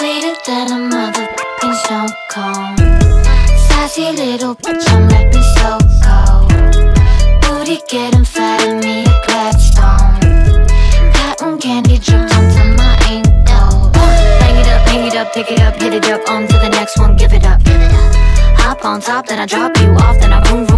Sweeter than a motherfucking snow cone Sassy little bitch, I'm rapping so cold Booty getting fat and me a Gladstone. Cotton candy dripped onto my ankle. Bang it up, bang it up, pick it up, hit it up On to the next one, give it up. Hop on top, then I drop you off Then I boom,